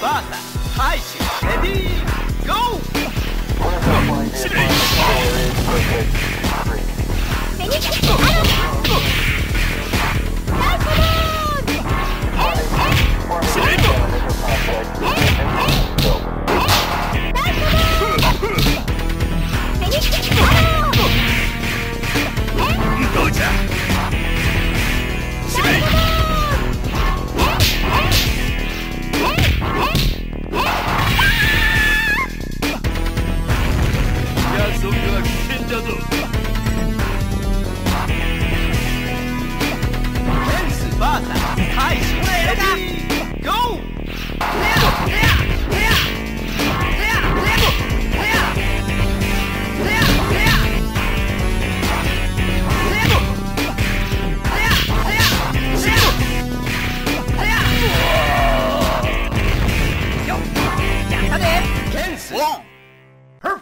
バータ廃止レディーゴー。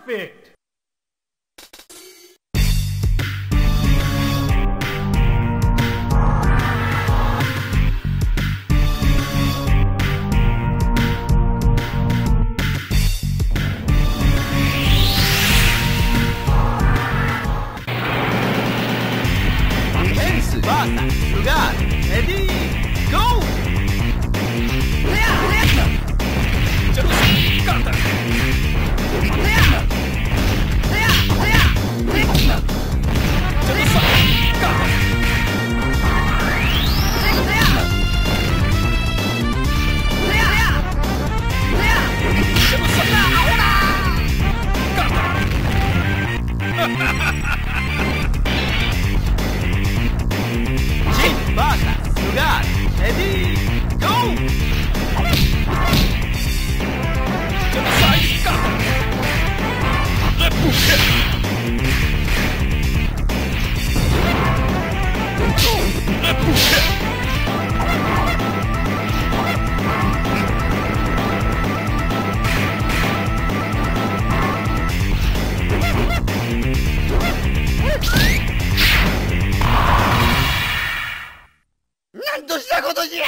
perfect. Basta! Rugal! としたことじゃ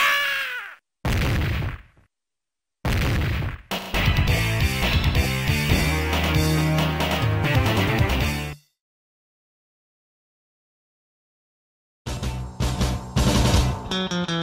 うん。